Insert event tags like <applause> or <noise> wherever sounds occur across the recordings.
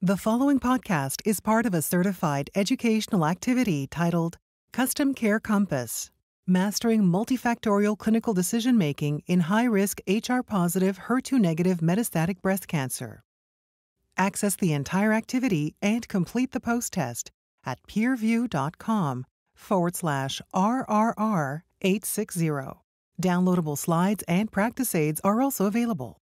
The following podcast is part of a certified educational activity titled Custom Care Compass Mastering Multifactorial Clinical Decision Making in High Risk HR Positive HER2 Negative Metastatic Breast Cancer. Access the entire activity and complete the post test at peerview.com forward slash RRR 860. Downloadable slides and practice aids are also available.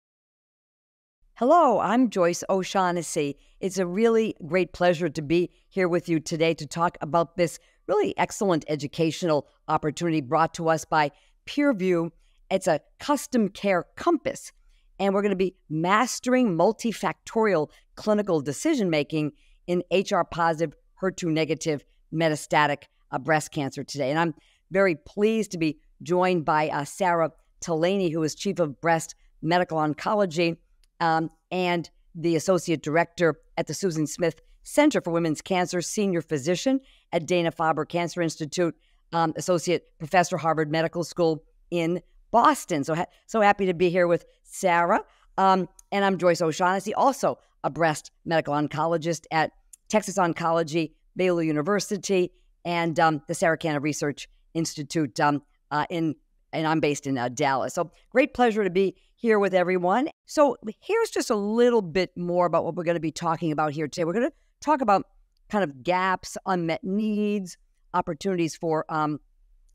Hello, I'm Joyce O'Shaughnessy. It's a really great pleasure to be here with you today to talk about this really excellent educational opportunity brought to us by PeerView. It's a custom care compass, and we're going to be mastering multifactorial clinical decision making in HR positive, HER2 negative metastatic uh, breast cancer today. And I'm very pleased to be joined by uh, Sara Tolaney, who is Chief of Breast Medical Oncology um, and the Associate Director at the Susan Smith Center for Women's Cancer, Senior Physician at Dana Farber Cancer Institute, um, Associate Professor, Harvard Medical School in Boston. So, ha- so happy to be here with Sarah. Um, and I'm Joyce O'Shaughnessy, also a breast medical oncologist at Texas Oncology, Baylor University, and um, the Sarah Cannon Research Institute um, uh, in and I'm based in uh, Dallas. So great pleasure to be here with everyone. So here's just a little bit more about what we're going to be talking about here today. We're going to talk about kind of gaps, unmet needs, opportunities for um,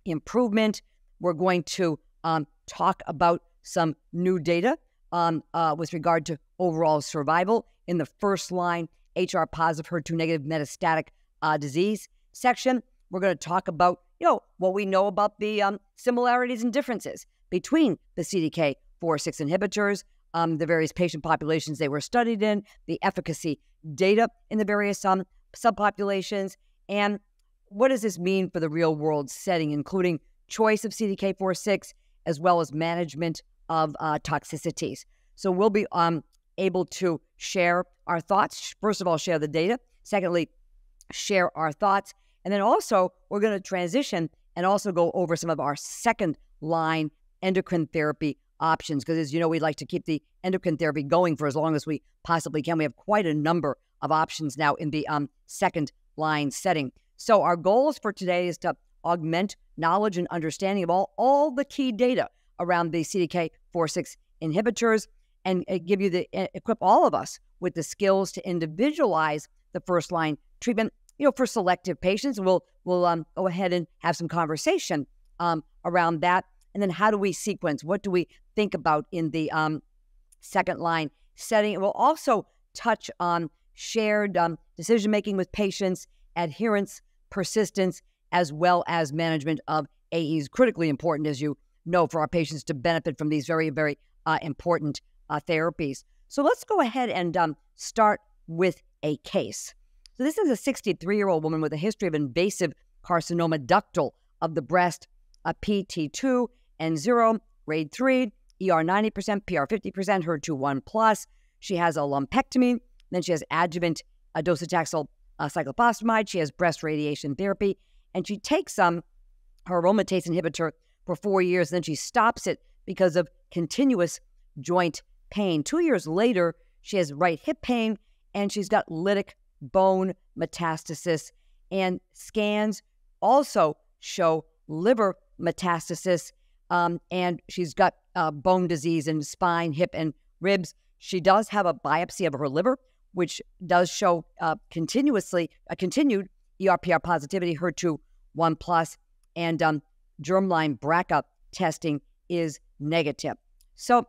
improvement. We're going to um, talk about some new data um, uh, with regard to overall survival in the first line HR positive, HER2 negative metastatic uh, disease section. We're going to talk about you know, what we know about the um, similarities and differences between the CDK 4 6 inhibitors, um, the various patient populations they were studied in, the efficacy data in the various um, subpopulations, and what does this mean for the real world setting, including choice of CDK 4 6 as well as management of uh, toxicities. So we'll be um, able to share our thoughts. First of all, share the data. Secondly, share our thoughts and then also, we're going to transition and also go over some of our second line endocrine therapy options. Because as you know, we'd like to keep the endocrine therapy going for as long as we possibly can. We have quite a number of options now in the um, second line setting. So, our goals for today is to augment knowledge and understanding of all, all the key data around the CDK4/6 inhibitors and uh, give you the equip all of us with the skills to individualize the first line treatment you know, for selective patients. We'll we'll um, go ahead and have some conversation um, around that. And then how do we sequence? What do we think about in the um, second line setting? We'll also touch on shared um, decision making with patients, adherence, persistence, as well as management of AEs. Critically important, as you know, for our patients to benefit from these very, very uh, important uh, therapies. So let's go ahead and um, start with a case. So this is a 63 year old woman with a history of invasive carcinoma ductal of the breast, a PT2 and 0, grade 3, ER 90%, PR 50%, HER2 1 plus. She has a lumpectomy. Then she has adjuvant uh, docetaxel uh, cyclophosphamide. She has breast radiation therapy. And she takes um, her aromatase inhibitor for four years. Then she stops it because of continuous joint pain. Two years later, she has right hip pain and she's got lytic bone metastasis, and scans also show liver metastasis. Um, and she's got uh, bone disease in spine, hip, and ribs. She does have a biopsy of her liver, which does show uh, continuously a continued ERPR positivity, HER2 1 plus, and um, germline BRCA testing is negative. So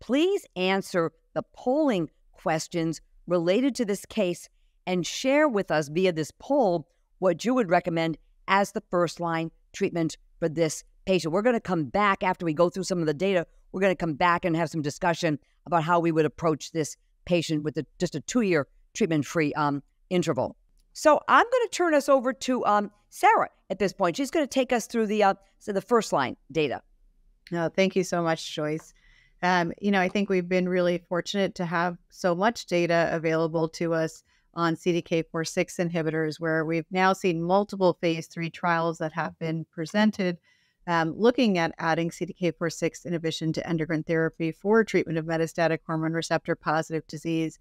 please answer the polling questions related to this case and share with us via this poll what you would recommend as the first line treatment for this patient. We're going to come back after we go through some of the data. We're going to come back and have some discussion about how we would approach this patient with a, just a two year treatment free um, interval. So I'm going to turn us over to um, Sarah at this point. She's going to take us through the uh, so the first line data. No, thank you so much, Joyce. Um, you know, I think we've been really fortunate to have so much data available to us on CDK4/6 inhibitors, where we've now seen multiple phase three trials that have been presented um, looking at adding CDK4/6 inhibition to endocrine therapy for treatment of metastatic hormone receptor positive disease.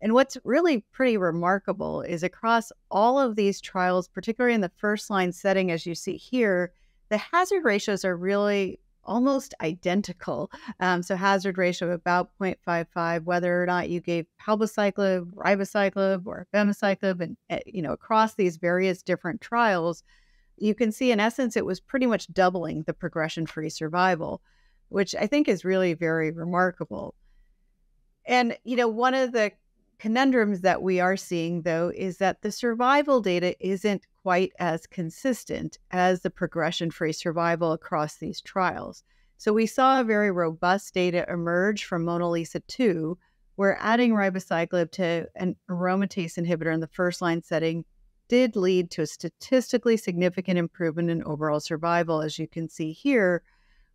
And what's really pretty remarkable is across all of these trials, particularly in the first line setting, as you see here, the hazard ratios are really almost identical. Um, so hazard ratio of about 0.55, whether or not you gave palbociclib, ribociclib, or abemaciclib, and eh, you know across these various different trials, you can see in essence it was pretty much doubling the progression-free survival, which I think is really very remarkable. And you know one of the conundrums that we are seeing, though, is that the survival data isn't quite as consistent as the progression free survival across these trials. So we saw a very robust data emerge from MONALEESA 2, where adding ribociclib to an aromatase inhibitor in the first line setting did lead to a statistically significant improvement in overall survival, as you can see here,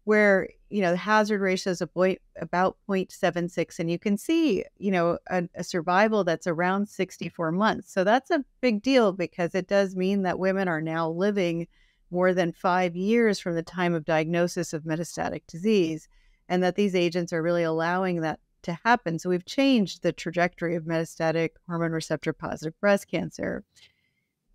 where you know the hazard ratio is point, about 0.76 and you can see you know a, a, survival that's around 64 months. So that's a big deal because it does mean that women are now living more than five years from the time of diagnosis of metastatic disease and that these agents are really allowing that to happen. So we've changed the trajectory of metastatic hormone receptor positive breast cancer.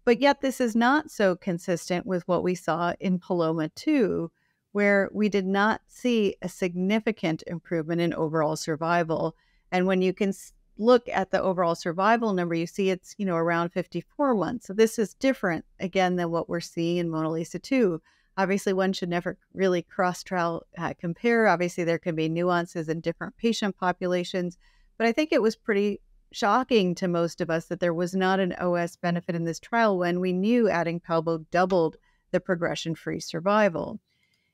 But yet this is not so consistent with what we saw in paloma 2 where we did not see a significant improvement in overall survival. And when you can look at the overall survival number, you see it's, you know, around 54 months. So this is different again than what we're seeing in MONALEESA 2. Obviously, one should never really cross trial uh, compare. Obviously, there can be nuances in different patient populations, but I think it was pretty shocking to most of us that there was not an OS benefit in this trial when we knew adding Palbo doubled the progression free survival.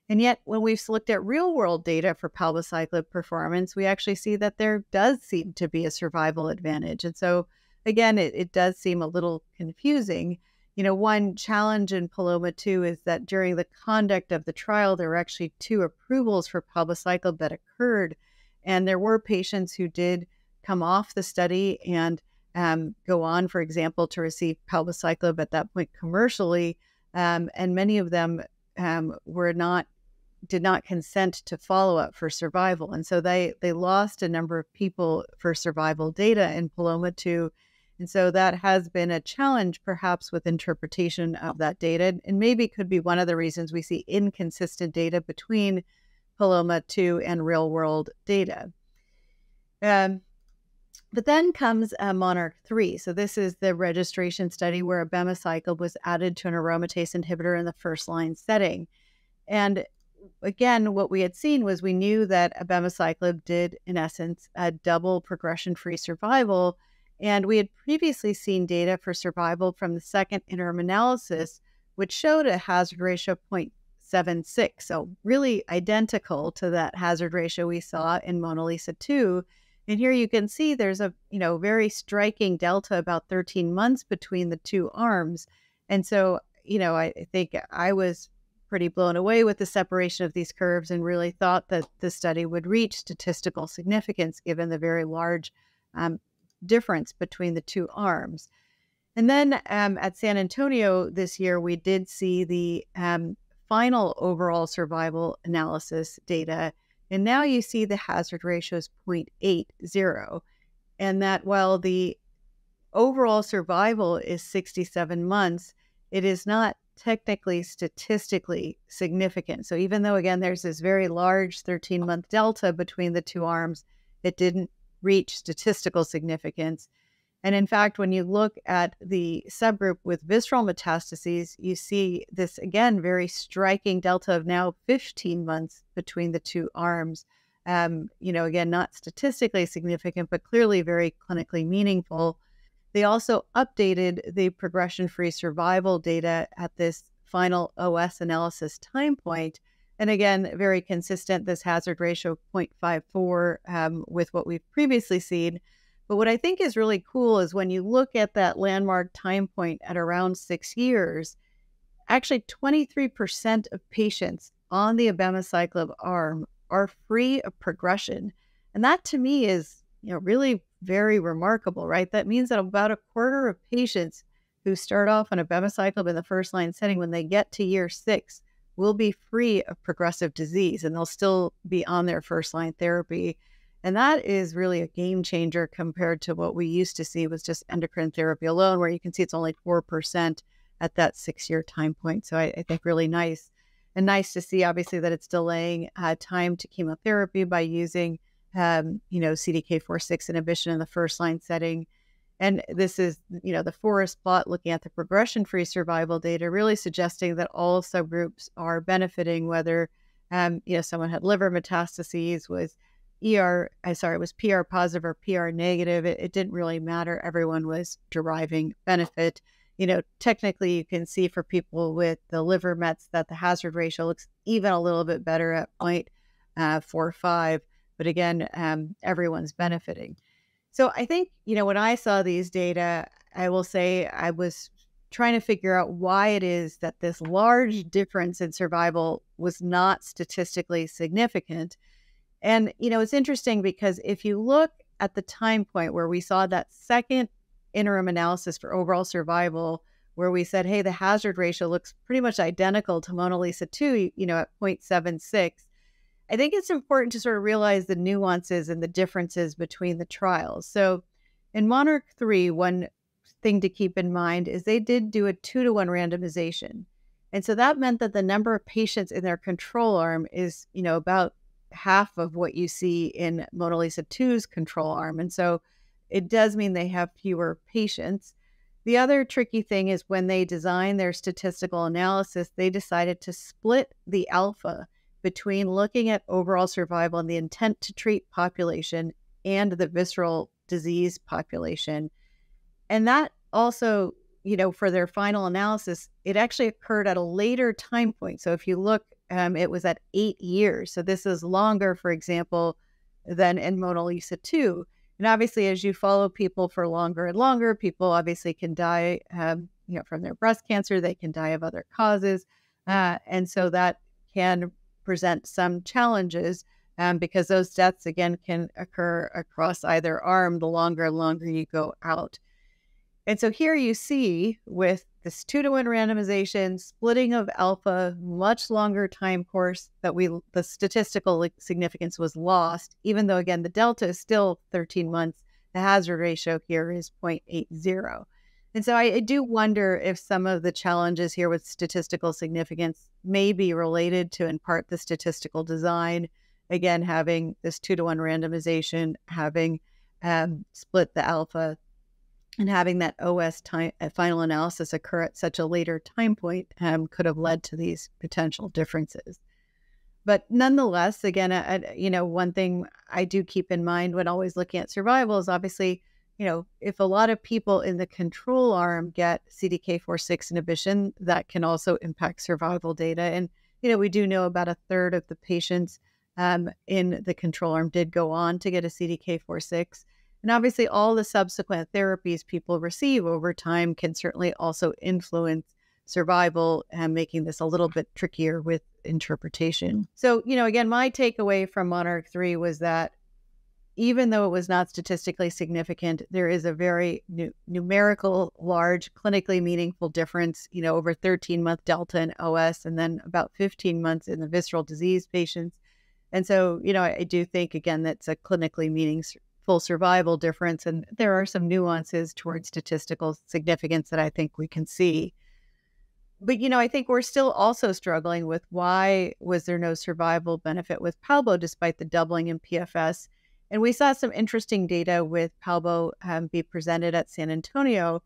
And yet, when we've looked at real world data for palbociclib performance, we actually see that there does seem to be a survival advantage. And so, again, it, it does seem a little confusing. You know, one challenge in Paloma 2 is that during the conduct of the trial, there were actually two approvals for palbociclib that occurred. And there were patients who did come off the study and um, go on, for example, to receive palbociclib at that point commercially. Um, and many of them um, were not did not consent to follow up for survival. And so they, they lost a number of people for survival data in Paloma 2. And so that has been a challenge, perhaps, with interpretation of that data, and maybe could be one of the reasons we see inconsistent data between Paloma 2 and real world data. Um, but then comes uh, Monarch 3. So, this is the registration study where abemaciclib was added to an aromatase inhibitor in the first line setting. And again, what we had seen was we knew that abemaciclib did, in essence, a double progression free survival. And we had previously seen data for survival from the second interim analysis, which showed a hazard ratio of 0.76. So, really identical to that hazard ratio we saw in MONALEESA 2. And here you can see there's a you know very striking delta about 13 months between the two arms. And so, you know, I think I was pretty blown away with the separation of these curves and really thought that the study would reach statistical significance given the very large um, difference between the two arms. And then um, at San Antonio this year, we did see the um, final overall survival analysis data. And now you see the hazard ratio is 0.80. And that while the overall survival is 67 months, it is not technically statistically significant. So even though again there's this very large 13 month delta between the two arms, it didn't reach statistical significance. And in fact, when you look at the subgroup with visceral metastases, you see this again very striking delta of now 15 months between the two arms. Um, you know, again, not statistically significant, but clearly very clinically meaningful. They also updated the progression free survival data at this final OS analysis time point. And again, very consistent, this hazard ratio 0.54 um, with what we've previously seen. But what I think is really cool is when you look at that landmark time point at around six years, actually 23% of patients on the abemaciclib arm are free of progression. And that to me is, you know, really very remarkable, right? That means that about a quarter of patients who start off on abemaciclib in the first line setting, when they get to year six, will be free of progressive disease and they'll still be on their first line therapy. And that is really a game changer compared to what we used to see was just endocrine therapy alone, where you can see it's only 4% at that six year time point. So I, I, think really nice. And nice to see, obviously, that it's delaying uh, time to chemotherapy by using, um, you know, CDK4/6 inhibition in the first line setting. And this is, you know, the forest plot looking at the progression free survival data, really suggesting that all subgroups are benefiting, whether, um, you know, someone had liver metastases, was ER, I sorry, it was PR positive or PR negative. It, it didn't really matter. Everyone was deriving benefit. You know, technically, you can see for people with the liver mets that the hazard ratio looks even a little bit better at uh, 0.45. But again, um, everyone's benefiting. So I think, you know, when I saw these data, I will say I was trying to figure out why it is that this large difference in survival was not statistically significant. And, you know, it's interesting because if you look at the time point where we saw that second interim analysis for overall survival, where we said, hey, the hazard ratio looks pretty much identical to MONALEESA 2, you know, at 0.76. I think it's important to sort of realize the nuances and the differences between the trials. So in Monarch 3, one thing to keep in mind is they did do a two to one randomization. And so that meant that the number of patients in their control arm is, you know, about half of what you see in MONALEESA 2's control arm. And so it does mean they have fewer patients. The other tricky thing is when they designed their statistical analysis, they decided to split the alpha between looking at overall survival in the intent to treat population and the visceral disease population. And that also, you know, for their final analysis, it actually occurred at a later time point. So if you look, um, it was at eight years. So this is longer, for example, than in MONALEESA 2. And obviously, as you follow people for longer and longer, people obviously can die, um, you know, from their breast cancer. They can die of other causes, uh, and so that can present some challenges um, because those deaths again can occur across either arm the longer and longer you go out. And so here you see with this two to one randomization, splitting of alpha, much longer time course that we the statistical significance was lost, even though again the delta is still 13 months. The hazard ratio here is 0.80. And so I, I, do wonder if some of the challenges here with statistical significance may be related to, in part, the statistical design. Again, having this two to one randomization, having um, split the alpha, and having that OS time, uh, final analysis occur at such a later time point um, could have led to these potential differences. But nonetheless, again, I, I, you know, one thing I do keep in mind when always looking at survival is obviously you know, if a lot of people in the control arm get CDK4/6 inhibition, that can also impact survival data. And you know, we do know about a third of the patients um, in the control arm did go on to get a CDK4/6. And obviously, all the subsequent therapies people receive over time can certainly also influence survival and making this a little bit trickier with interpretation. So, you know, again, my takeaway from Monarch 3 was that even though it was not statistically significant, there is a very nu- numerical, large, clinically meaningful difference, you know, over 13 month delta in OS and then about 15 months in the visceral disease patients. And so, you know, I, I do think, again, that's a clinically meaningful survival difference. And there are some nuances towards statistical significance that I think we can see. But, you know, I think we're still also struggling with why was there no survival benefit with Palbo despite the doubling in PFS? And we saw some interesting data with Palbo um, be presented at San Antonio,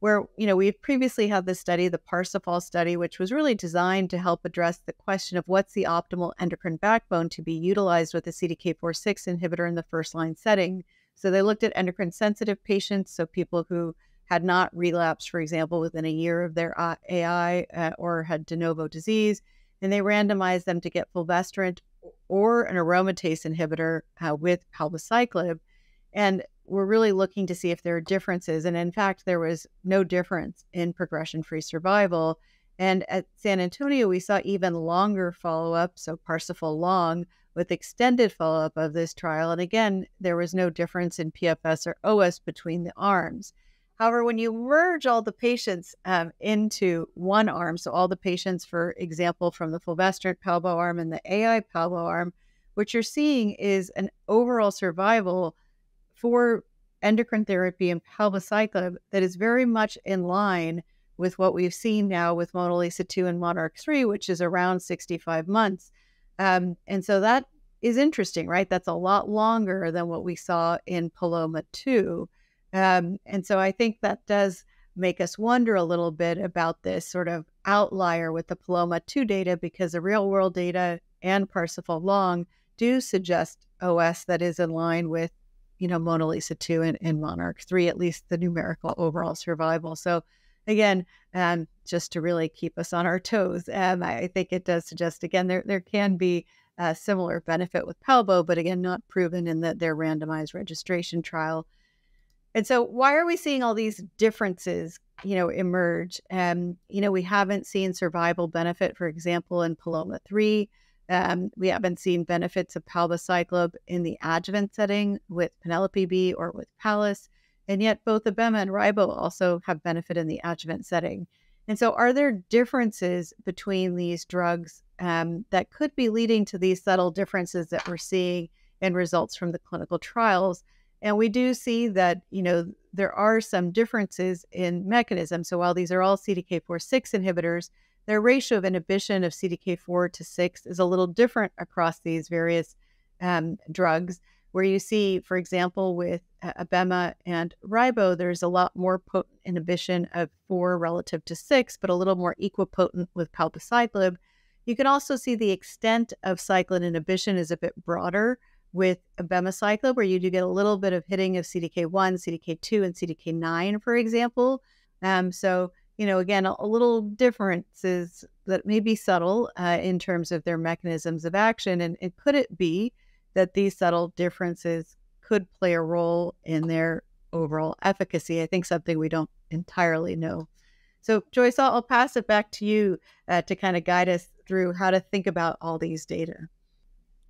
where, you know, we previously had this study, the Parsifal study, which was really designed to help address the question of what's the optimal endocrine backbone to be utilized with a CDK4-6 inhibitor in the first line setting. So they looked at endocrine sensitive patients, so people who had not relapsed, for example, within a year of their AI uh, or had de novo disease, and they randomized them to get fulvestrant or an aromatase inhibitor uh, with palbociclib. And we're really looking to see if there are differences. And in fact, there was no difference in progression free survival. And at San Antonio, we saw even longer follow up, so Parsifal long, with extended follow up of this trial. And again, there was no difference in PFS or OS between the arms. However, when you merge all the patients um, into one arm, so all the patients, for example, from the fulvestrant palbo arm and the AI palbo arm, what you're seeing is an overall survival for endocrine therapy and palbociclib that is very much in line with what we've seen now with MONALEESA 2 and MONARCH 3, which is around 65 months. Um, and so that is interesting, right? That's a lot longer than what we saw in Paloma 2. Um, and so I think that does make us wonder a little bit about this sort of outlier with the Paloma 2 data because the real world data and Parsifal Long do suggest OS that is in line with, you know, MONALEESA 2 and, and Monarch 3, at least the numerical overall survival. So again, um, just to really keep us on our toes, um, I, I think it does suggest, again, there, there can be a similar benefit with Palbo, but again, not proven in the, their randomized registration trial. And so, why are we seeing all these differences, you know, emerge? Um, you know, we haven't seen survival benefit, for example, in Paloma 3. Um, we haven't seen benefits of palbociclib in the adjuvant setting with Penelope B or with Pallas. And yet, both Abema and Ribo also have benefit in the adjuvant setting. And so, are there differences between these drugs um, that could be leading to these subtle differences that we're seeing in results from the clinical trials? And we do see that, you know, there are some differences in mechanism. So while these are all CDK4/6 inhibitors, their ratio of inhibition of CDK4 to 6 is a little different across these various um, drugs. Where you see, for example, with uh, Abema and Ribo, there's a lot more potent inhibition of 4 relative to 6, but a little more equipotent with palbociclib. You can also see the extent of cyclin inhibition is a bit broader with abemaciclib, where you do get a little bit of hitting of CDK1, CDK2, and CDK9, for example. Um, so, you know, again, a, a, little differences that may be subtle uh, in terms of their mechanisms of action. And, and could it be that these subtle differences could play a role in their overall efficacy? I think something we don't entirely know. So, Joyce, I'll, I'll pass it back to you uh, to kind of guide us through how to think about all these data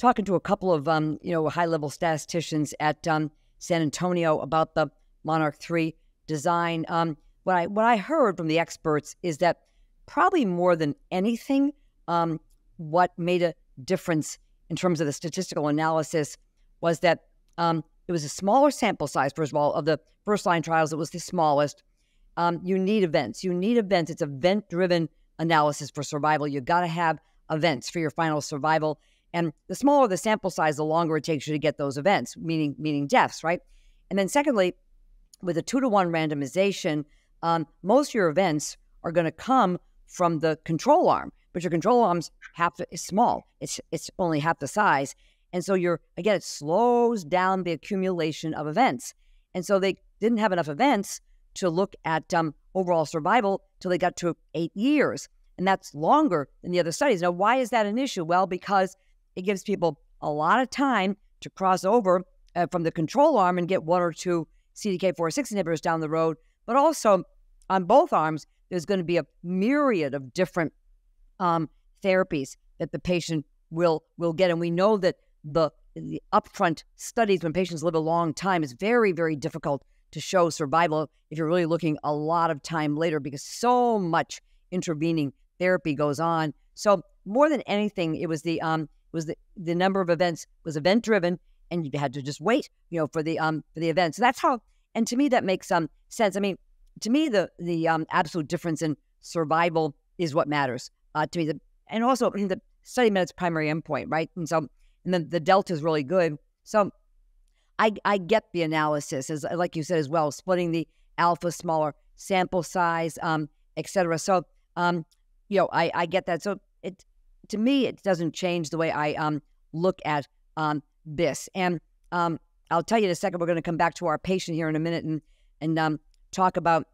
talking to a couple of um, you know high level statisticians at um, San Antonio about the Monarch Three design. Um, what I what I heard from the experts is that probably more than anything, um, what made a difference in terms of the statistical analysis was that um, it was a smaller sample size. First of all, of the first line trials, it was the smallest. Um, you need events. You need events. It's event driven analysis for survival. You got to have events for your final survival. And the smaller the sample size, the longer it takes you to get those events, meaning meaning deaths, right? And then secondly, with a two to one randomization, um, most of your events are going to come from the control arm, but your control arm's half is small. It's it's only half the size, and so you're again it slows down the accumulation of events. And so they didn't have enough events to look at um, overall survival till they got to eight years, and that's longer than the other studies. Now, why is that an issue? Well, because it gives people a lot of time to cross over uh, from the control arm and get one or two CDK4/6 inhibitors down the road. But also on both arms, there's going to be a myriad of different um, therapies that the patient will will get, and we know that the the upfront studies when patients live a long time is very very difficult to show survival if you're really looking a lot of time later because so much intervening therapy goes on. So more than anything, it was the um, was the, the number of events was event driven and you had to just wait, you know, for the um for the event. So that's how and to me that makes some um, sense. I mean, to me the the um absolute difference in survival is what matters. Uh to me the and also the study its primary endpoint, right? And so and then the delta is really good. So I I get the analysis as like you said as well, splitting the alpha smaller sample size, um, et cetera. So um, you know, I, I get that. So it to me, it doesn't change the way I um, look at um, this. And um, I'll tell you in a second, we're going to come back to our patient here in a minute and, and um, talk about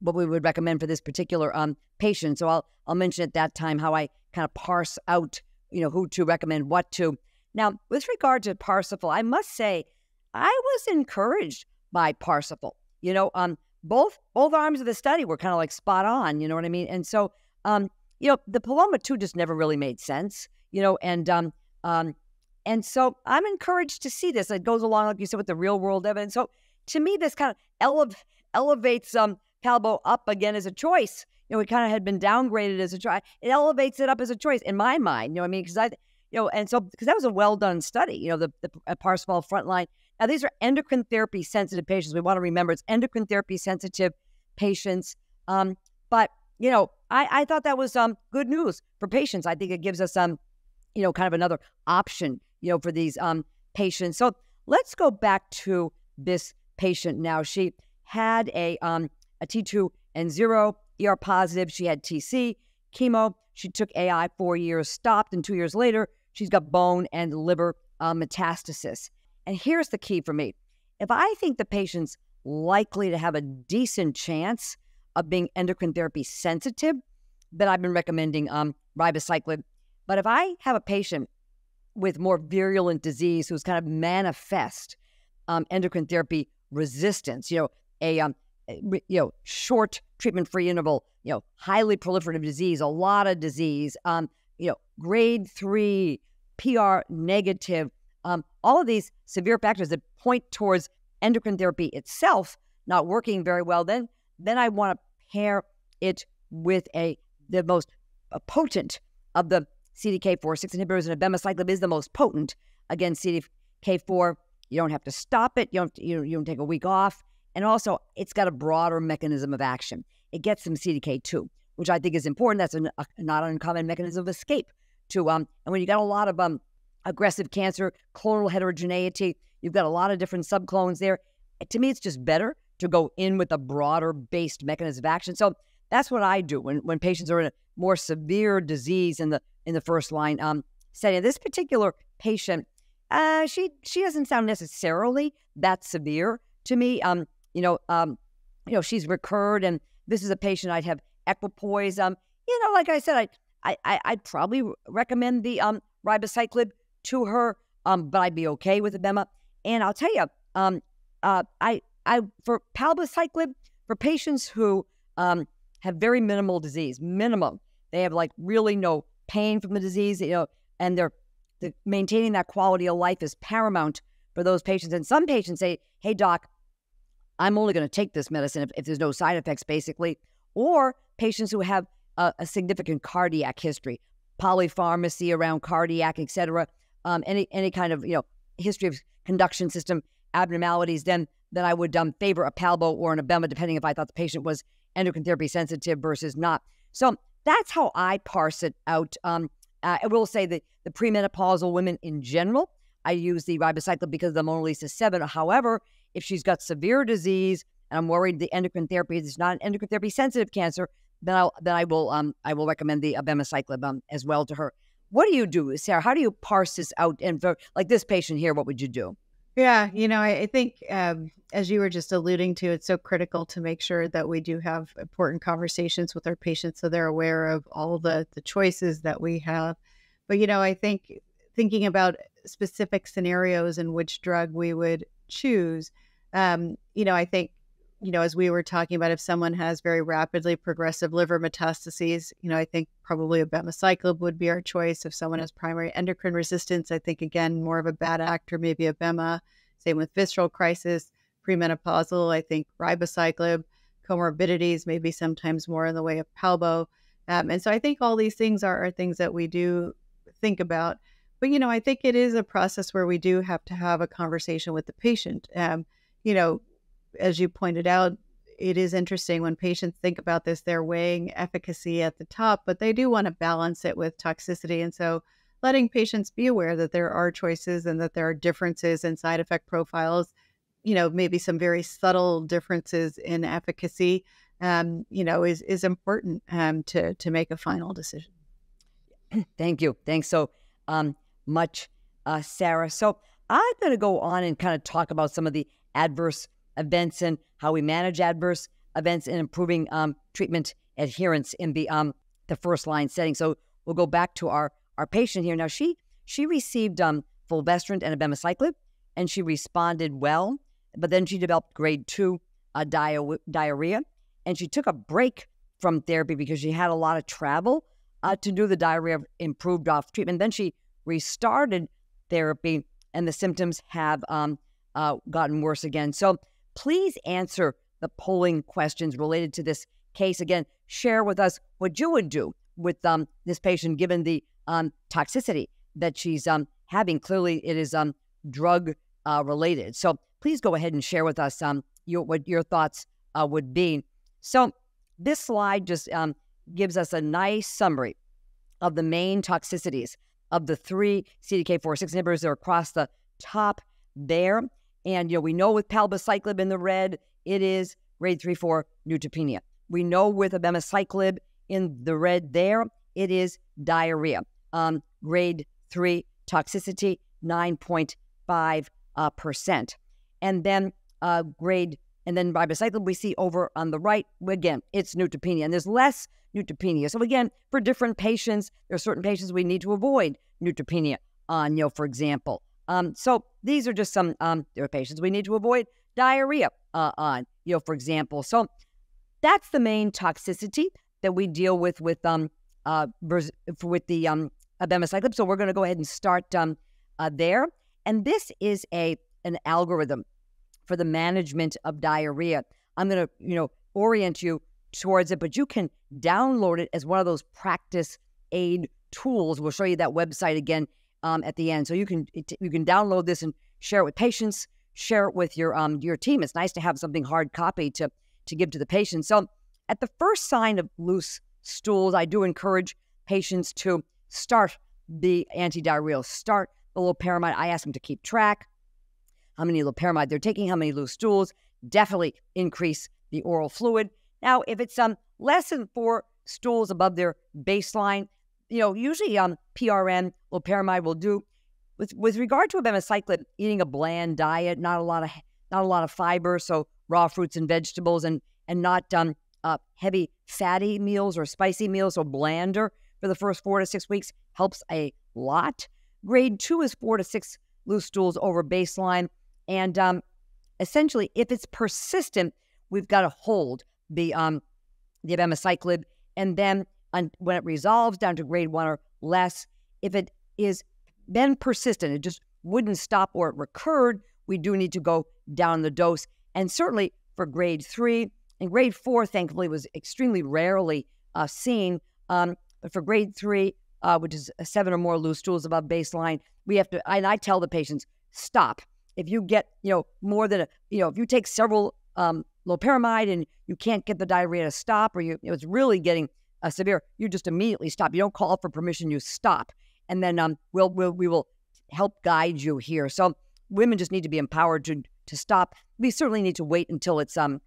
what we would recommend for this particular um, patient. So I'll, I'll mention at that time how I kind of parse out, you know, who to recommend what to. Now, with regard to Parsifal, I must say, I was encouraged by Parsifal. You know, um, both both arms of the study were kind of like spot on. You know what I mean? And so, um, you know, the Paloma 2 just never really made sense, you know, and um, um, and so I'm encouraged to see this. It goes along, like you said, with the real world evidence. So to me, this kind of ele- elevates um, Palbo up again as a choice. You know, it kind of had been downgraded as a choice. It elevates it up as a choice in my mind. You know I mean? Because I, you know, and so because that was a well done study. You know, the the uh, Parsifal frontline. Now these are endocrine therapy sensitive patients. We want to remember it's endocrine therapy sensitive patients. Um, but you know, I, I thought that was um good news for patients. I think it gives us um, you know, kind of another option, you know, for these um patients. So let's go back to this patient now. She had a um a T2 and zero ER positive. She had TC, chemo. She took AI four years, stopped, and two years later, she's got bone and liver uh, metastasis. And here's the key for me if I think the patient's likely to have a decent chance of being endocrine therapy sensitive, then I've been recommending um. But if I have a patient with more virulent disease who's kind of manifest um, endocrine therapy resistance, you know, a um, you know short treatment free interval, you know, highly proliferative disease, a lot of disease, um, you know, grade three, PR negative, um, all of these severe factors that point towards endocrine therapy itself not working very well, then then I want to pair it with a the most uh, potent of the CDK4/6 inhibitors, and abemaciclib is the most potent against CDK4. You don't have to stop it. You don't you, you don't take a week off, and also it's got a broader mechanism of action. It gets some CDK2, which I think is important. That's a, a not uncommon mechanism of escape to um. And when you got a lot of um aggressive cancer, clonal heterogeneity, you've got a lot of different subclones there. To me, it's just better to go in with a broader based mechanism of action. So that's what I do when when patients are in a more severe disease in the in the first line um, setting. This particular patient, uh, she she doesn't sound necessarily that severe to me. Um, you know, um, you know, she's recurred, and this is a patient I'd have equipoise. Um, you know, like I said, I I I'd probably recommend the um ribociclib to her, um, but I'd be okay with abema. And I'll tell you, um, uh, I I for palbociclib for patients who um have very minimal disease, minimum. They have like really no pain from the disease, you know, and they're, they're maintaining that quality of life is paramount for those patients. And some patients say, "Hey, doc, I'm only going to take this medicine if, if, there's no side effects, basically." Or patients who have a, a significant cardiac history, polypharmacy around cardiac, et cetera, um, any any kind of you know history of conduction system abnormalities, then then I would um, favor a Palbo or an Abema, depending if I thought the patient was endocrine therapy sensitive versus not. So that's how I parse it out. Um, I will say that the premenopausal women in general, I use the ribociclib because the MONALEESA 7. However, if she's got severe disease and I'm worried the endocrine therapy is not an endocrine therapy sensitive cancer, then I'll then I will um I will recommend the abemaciclib um, as well to her. What do you do, Sarah? How do you parse this out? And for like this patient here, what would you do? Yeah, you know, I, I think um, as you were just alluding to, it's so critical to make sure that we do have important conversations with our patients so they're aware of all the the choices that we have. But you know, I think thinking about specific scenarios in which drug we would choose, um, you know, I think you know, as we were talking about, if someone has very rapidly progressive liver metastases, you know, I think probably abemaciclib would be our choice. If someone has primary endocrine resistance, I think again more of a bad actor, maybe abema. Same with visceral crisis, premenopausal. I think ribociclib, comorbidities, maybe sometimes more in the way of palbo. Um, and so I think all these things are, are things that we do think about. But you know, I think it is a process where we do have to have a conversation with the patient. Um, you know, as you pointed out, it is interesting when patients think about this, they're weighing efficacy at the top, but they do want to balance it with toxicity. And so letting patients be aware that there are choices and that there are differences in side effect profiles, you know, maybe some very subtle differences in efficacy, um, you know, is is important um, to to make a final decision. <clears throat> Thank you. Thanks so um, much, uh, Sarah. So I'm going to go on and kind of talk about some of the adverse events and how we manage adverse events and improving um, treatment adherence in the um, the first line setting. So we'll go back to our our patient here. Now she she received um, fulvestrant and abemaciclib, and she responded well, but then she developed grade two uh, di- diarrhea, and she took a break from therapy because she had a lot of travel uh, to do the diarrhea improved off treatment. Then she restarted therapy, and the symptoms have um, uh, gotten worse again. So please answer the polling questions related to this case. Again, share with us what you would do with um, this patient given the um, toxicity that she's um, having. Clearly, it is um, drug uh, related. So please go ahead and share with us um, your, what your thoughts uh, would be. So this slide just um, gives us a nice summary of the main toxicities of the three CDK4/6 inhibitors that are across the top there. And you know, we know with palbociclib in the red, it is grade 3-4 neutropenia. We know with abemaciclib in the red there, it is diarrhea. Um, grade 3 toxicity, 9.5 uh, percent. And then uh, grade, and then ribociclib we see over on the right, again, it's neutropenia. And there's less neutropenia. So again, for different patients, there are certain patients we need to avoid neutropenia on, you know, for example. Um, so these are just some um, patients we need to avoid diarrhea uh, on, you know, for example. So that's the main toxicity that we deal with with um uh with the um abemaciclib. So we're going to go ahead and start um uh, there. And this is a an algorithm for the management of diarrhea. I'm going to you know orient you towards it, but you can download it as one of those practice aid tools. We'll show you that website again um, at the end. So you can you can download this and share it with patients, share it with your um, your team. It's nice to have something hard copy to to give to the patient. So at the first sign of loose stools, I do encourage patients to start the antidiarrheal, start the loperamide. I ask them to keep track how many loperamide they're taking, how many loose stools. Definitely increase the oral fluid. Now, if it's um less than four stools above their baseline, you know, usually um PRN loperamide will do. With with regard to abemaciclib, eating a bland diet, not a lot of not a lot of fiber, so raw fruits and vegetables, and and not um uh, heavy fatty meals or spicy meals, so blander for the first four to six weeks helps a lot. Grade two is four to six loose stools over baseline, and um, essentially, if it's persistent, we've got to hold the um the abemaciclib, and then when it resolves down to grade one or less, if it is then persistent, it just wouldn't stop or it recurred, we do need to go down the dose. And certainly for grade three and grade four, thankfully, was extremely rarely uh, seen. Um, but for grade three, uh, which is seven or more loose stools above baseline, we have to. And I tell the patients, stop. If you get, you know, more than a, you know, if you take several um, loperamide and you can't get the diarrhea to stop, or you, you know, it's really getting uh, severe, you just immediately stop. You don't call for permission, you stop, and then um, we'll, we'll we will help guide you here. So women just need to be empowered to to stop. We certainly need to wait until it's um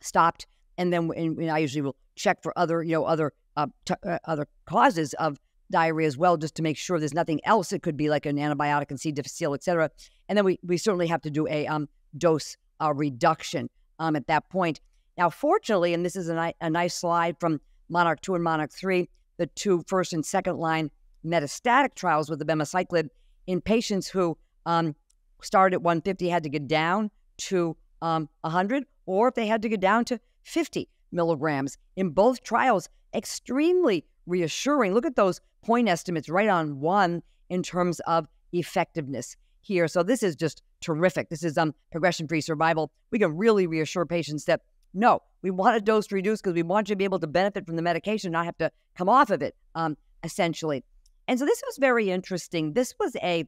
stopped, and then and, and I usually will check for other you know other uh, t- uh, other causes of diarrhea as well, just to make sure there's nothing else. It could be like an antibiotic and C. difficile, et cetera. And then we we certainly have to do a um dose uh, reduction um at that point. Now, fortunately, and this is a, ni- a nice slide from Monarch 2 and Monarch 3, the two first and second line metastatic trials with the abemaciclib in patients who um, started at 150 had to get down to um, 100, or if they had to get down to 50 milligrams. In both trials, extremely reassuring. Look at those point estimates right on one in terms of effectiveness here. So this is just terrific. This is um, progression-free survival. We can really reassure patients that no, we want a dose reduce because we want you to be able to benefit from the medication, not have to come off of it, um, essentially. And so this was very interesting. This was a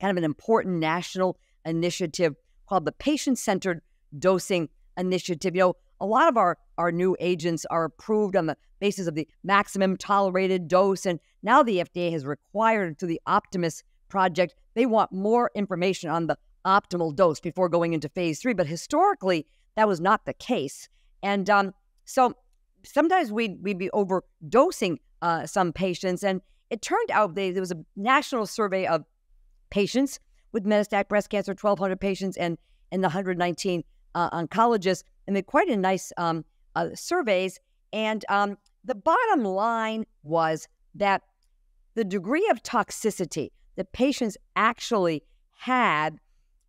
kind of an important national initiative called the Patient Centered Dosing Initiative. You know, a lot of our, our new agents are approved on the basis of the maximum tolerated dose. And now the FDA has required through the Optimus project, they want more information on the optimal dose before going into phase three. But historically, that was not the case. And um, so sometimes we'd, we'd be overdosing uh, some patients. And it turned out they, there was a national survey of patients with metastatic breast cancer, 1,200 patients, and, and the 119 uh, oncologists. And they quite a nice um, uh, surveys. And um, the bottom line was that the degree of toxicity that patients actually had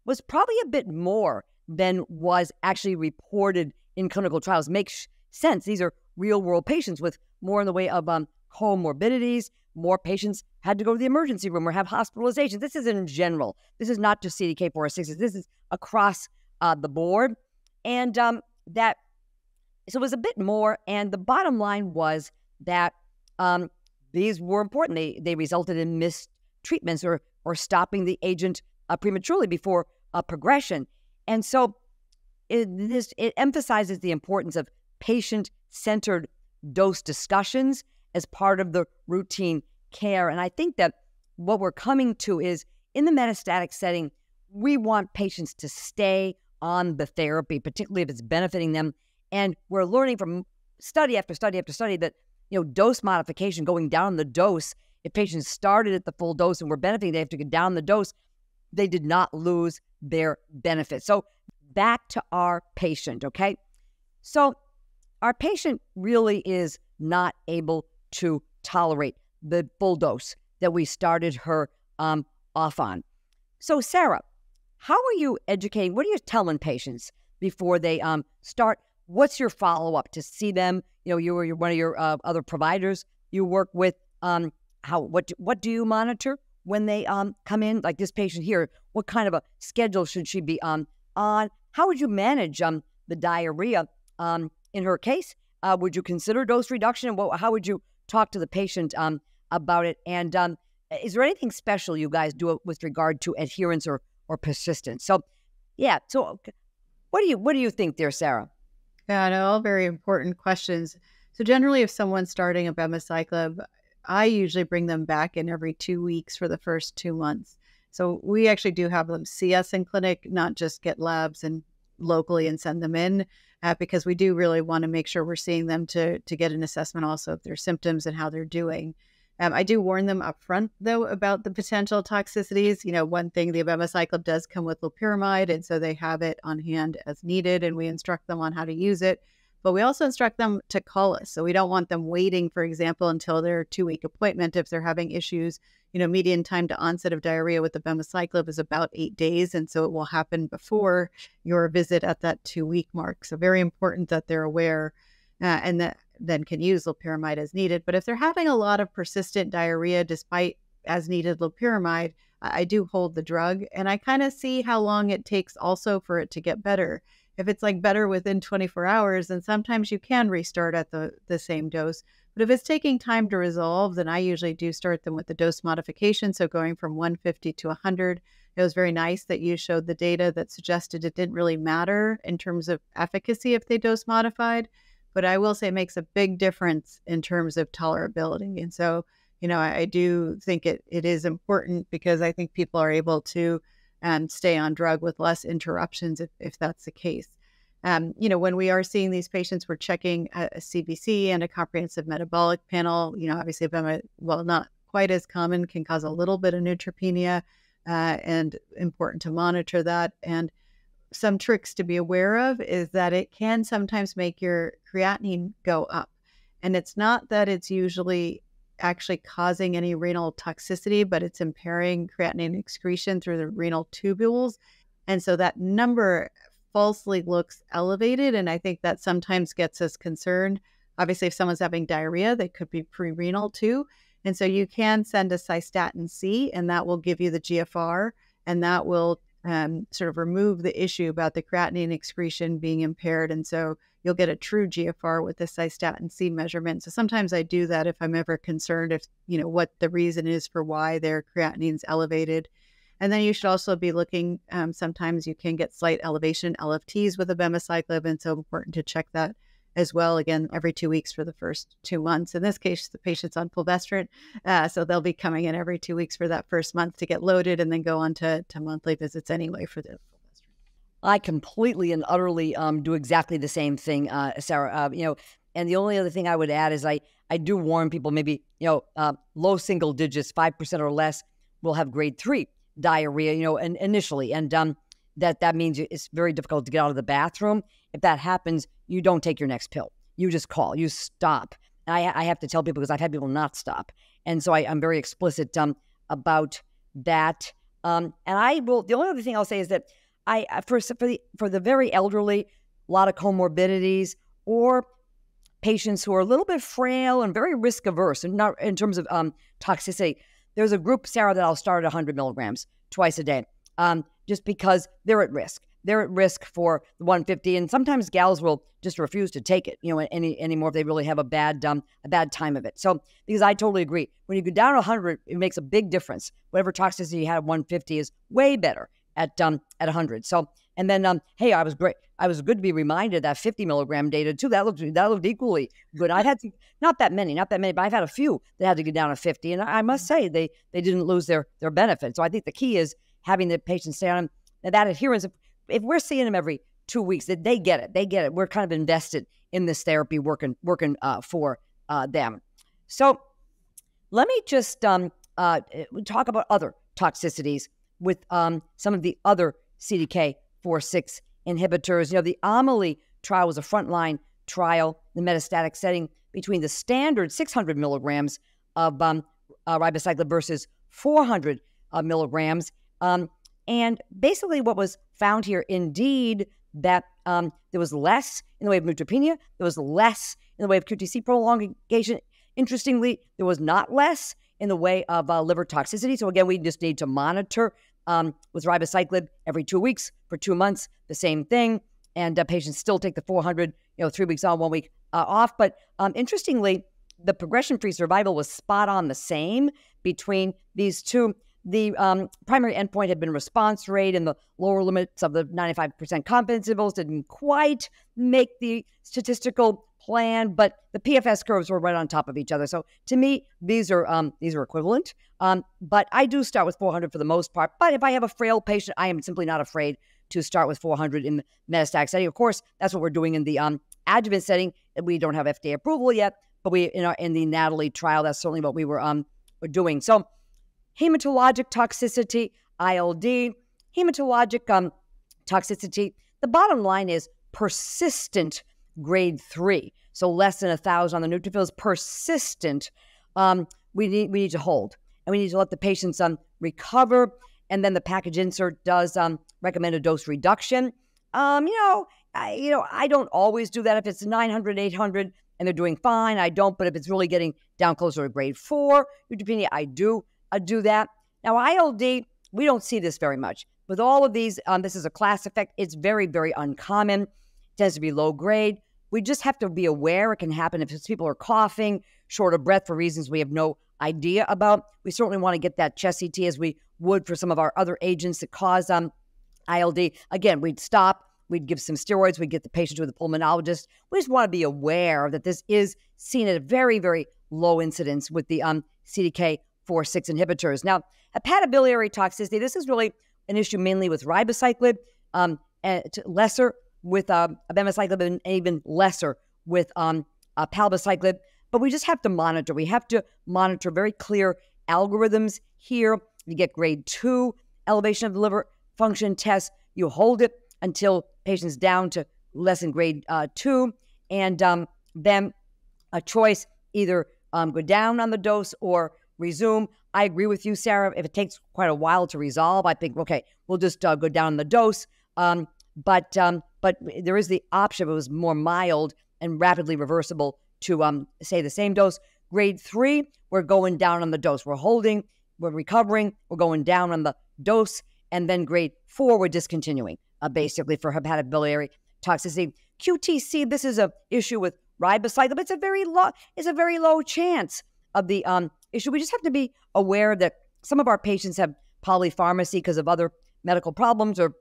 was probably a bit more than was actually reported in clinical trials. Makes sense. These are real world patients with more in the way of um, comorbidities. More patients had to go to the emergency room or have hospitalizations. This is in general. This is not just CDK4 or 6. This is across uh, the board. And um, that so it was a bit more. And the bottom line was that um, these were important. They they resulted in missed treatments or or stopping the agent uh, prematurely before uh, progression. And so it, this it emphasizes the importance of patient centered dose discussions as part of the routine care. And I think that what we're coming to is in the metastatic setting, we want patients to stay on the therapy, particularly if it's benefiting them. And we're learning from study after study after study that you know dose modification, going down the dose. If patients started at the full dose and were benefiting, they have to go down the dose. They did not lose their benefit. So back to our patient, okay? So our patient really is not able to tolerate the full dose that we started her um, off on. So, Sara, how are you educating? What are you telling patients before they um, start? What's your follow up to see them? You know, you are one of your uh, other providers you work with. Um, how what what do you monitor when they um, come in? Like this patient here, what kind of a schedule should she be um, on? How would you manage um, the diarrhea um, in her case? Uh, would you consider dose reduction? What, how would you talk to the patient um, about it? And um, is there anything special you guys do with regard to adherence or or persistence? So, yeah. So, what do you what do you think there, Sara? Yeah, no, all very important questions. So generally, if someone's starting a abemaciclib, I usually bring them back in every two weeks for the first two months. So we actually do have them see us in clinic, not just get labs and locally and send them in, uh, because we do really want to make sure we're seeing them to to get an assessment also of their symptoms and how they're doing. Um, I do warn them up front, though, about the potential toxicities. You know, one thing the abemaciclib does come with loperamide, and so they have it on hand as needed, and we instruct them on how to use it. But we also instruct them to call us. So we don't want them waiting, for example, until their two week appointment if they're having issues. You know, median time to onset of diarrhea with the abemaciclib is about eight days. And so it will happen before your visit at that two week mark. So very important that they're aware uh, and that then can use loperamide as needed. But if they're having a lot of persistent diarrhea despite as needed loperamide, I do hold the drug and I kind of see how long it takes also for it to get better. If it's like better within 24 hours, then sometimes you can restart at the, the same dose. But if it's taking time to resolve, then I usually do start them with the dose modification. So going from 150 to 100. It was very nice that you showed the data that suggested it didn't really matter in terms of efficacy if they dose modified but I will say it makes a big difference in terms of tolerability. And so, you know, I, I do think it, it is important because I think people are able to um, stay on drug with less interruptions if, if that's the case. Um, you know, when we are seeing these patients, we're checking a, a CBC and a comprehensive metabolic panel. You know, obviously, BEMA, well, not quite as common, can cause a little bit of neutropenia, uh, and important to monitor that. And some tricks to be aware of is that it can sometimes make your creatinine go up. And it's not that it's usually actually causing any renal toxicity, but it's impairing creatinine excretion through the renal tubules. And so that number falsely looks elevated. And I think that sometimes gets us concerned. Obviously, if someone's having diarrhea, they could be pre renal too. And so you can send a cystatin C, and that will give you the GFR, and that will um, sort of remove the issue about the creatinine excretion being impaired. And so you'll get a true GFR with the cystatin C measurement. So sometimes I do that if I'm ever concerned if, you know, what the reason is for why their creatinine's elevated. And then you should also be looking, um, sometimes you can get slight elevation LFTs with abemaciclib. And so important to check that as well, again, every two weeks for the first two months. In this case, the patient's on fulvestrant. Uh, so they'll be coming in every two weeks for that first month to get loaded and then go on to, to monthly visits anyway for the I completely and utterly um, do exactly the same thing, uh, Sara. Uh, you know, and the only other thing I would add is I I do warn people maybe you know uh, low single digits, five percent or less, will have grade three diarrhea. You know, and initially, and um, that that means it's very difficult to get out of the bathroom. If that happens, you don't take your next pill. You just call. You stop. I, I have to tell people because I've had people not stop, and so I, am very explicit um, about that. Um, and I will. The only other thing I'll say is that I for for the for the very elderly, a lot of comorbidities or patients who are a little bit frail and very risk averse, and not in terms of um, toxicity. There's a group, Sara, that I'll start at 100 milligrams twice a day, um, just because they're at risk. They're at risk for the 150. And sometimes gals will just refuse to take it, you know, any anymore if they really have a bad um, a bad time of it. So because I totally agree, when you go down 100, it makes a big difference. Whatever toxicity you had at 150 is way better at um at 100. So and then um hey, I was great. I was good to be reminded that 50 milligram data too. That looked that looked equally good. I've had to, not that many, not that many, but I've had a few that had to get down to 50, and I must say they they didn't lose their their benefit. So I think the key is having the patients stay on that adherence. If, we're seeing them every two weeks, that they get it, they get it. We're kind of invested in this therapy working working uh, for uh, them. So let me just um, uh, talk about other toxicities with um, some of the other CDK 4 6 inhibitors. You know, the AMALEE trial was a frontline trial in the metastatic setting between the standard 600 milligrams of um, uh, ribociclib versus 400 uh, milligrams. Um, and basically, what was found here, indeed, that um, there was less in the way of neutropenia, there was less in the way of QTC prolongation. Interestingly, there was not less in the way of uh, liver toxicity. So again, we just need to monitor um, with ribociclib every two weeks for two months, the same thing. And uh, patients still take the 400, you know, three weeks on, one week uh, off. But um, interestingly, the progression-free survival was spot on the same between these two the um, primary endpoint had been response rate, and the lower limits of the 95% confidence intervals didn't quite make the statistical plan, but the PFS curves were right on top of each other. So to me, these are um, these are equivalent. Um, but I do start with 400 for the most part. But if I have a frail patient, I am simply not afraid to start with 400 in the metastatic setting. Of course, that's what we're doing in the um, adjuvant setting. We don't have FDA approval yet, but we in our in the NATALEE trial, that's certainly what we were um were doing. So hematologic toxicity, ILD, hematologic um, toxicity. The bottom line is persistent grade three, so less than a thousand on the neutrophils, persistent. Um, we need we need to hold, and we need to let the patients um, recover. And then the package insert does um, recommend a dose reduction. Um, you know, I, you know, I don't always do that if it's 900, 800 and they're doing fine. I don't, but if it's really getting down closer to grade four neutropenia, I do uh, do that. Now, ILD, we don't see this very much. With all of these, um, this is a class effect. It's very, very uncommon. It tends to be low grade. We just have to be aware it can happen if people are coughing, short of breath for reasons we have no idea about. We certainly want to get that chest CT as we would for some of our other agents that cause um, ILD. Again, we'd stop, we'd give some steroids, we'd get the patient to a pulmonologist. We just want to be aware that this is seen at a very, very low incidence with the um, CDK 4 6 inhibitors. Now, hepatobiliary toxicity, this is really an issue mainly with ribociclib, um, and lesser with um, abemaciclib, and even lesser with um, uh, palbociclib. But we just have to monitor. We have to monitor very clear algorithms here. You get grade two elevation of the liver function test. You hold it until patient's down to less than grade uh, two, and um, then a choice either um, go down on the dose or resume. I agree with you, Sara. If it takes quite a while to resolve, I think okay, we'll just uh, go down the dose. Um, but um, but there is the option. It was more mild and rapidly reversible to um, say the same dose. Grade three, we're going down on the dose. We're holding, we're recovering, we're going down on the dose, and then grade four, we're discontinuing uh, basically for hepatobiliary toxicity. QTC, this is a issue with ribociclib. It's a very low, it's a very low chance of the um, issue. We just have to be aware that some of our patients have polypharmacy because of other medical problems, or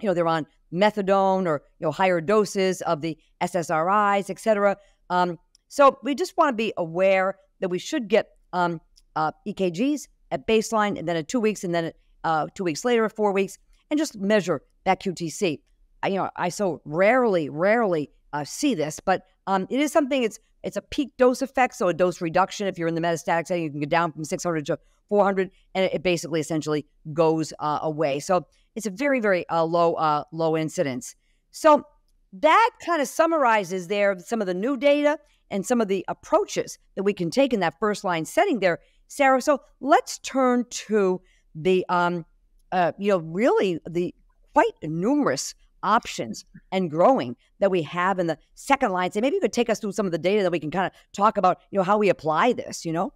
you know they're on methadone or you know higher doses of the SSRIs, et cetera. Um, so we just want to be aware that we should get um, uh, EKGs at baseline, and then at two weeks, and then uh, two weeks later, four weeks, and just measure that QTC. I, you know, I so rarely, rarely uh, see this, but um, it is something. It's it's a peak dose effect, so a dose reduction. If you're in the metastatic setting, you can go down from 600 to 400, and it, basically essentially goes uh, away. So it's a very, very uh, low, uh, low incidence. So that kind of summarizes there some of the new data and some of the approaches that we can take in that first line setting there, Sara. So let's turn to the, um, uh, you know, really the quite numerous options and growing that we have in the second line. So maybe you could take us through some of the data that we can kind of talk about, you know, how we apply this, you know?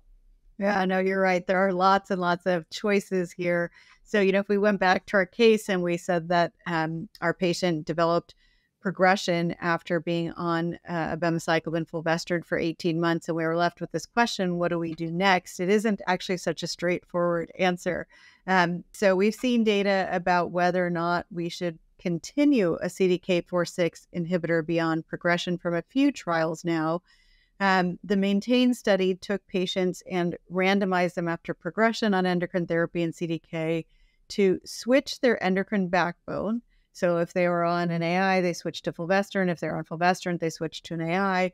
Yeah, no, you're right. There are lots and lots of choices here. So, you know, if we went back to our case and we said that um, our patient developed progression after being on uh, abemaciclib fulvestrant for 18 months, and we were left with this question, what do we do next? It isn't actually such a straightforward answer. Um, so we've seen data about whether or not we should continue a CDK4/6 inhibitor beyond progression from a few trials now. Um, the maintain study took patients and randomized them after progression on endocrine therapy and CDK to switch their endocrine backbone. So if they were on an AI, they switched to fulvestrant. If they're on fulvestrant, they switched to an AI,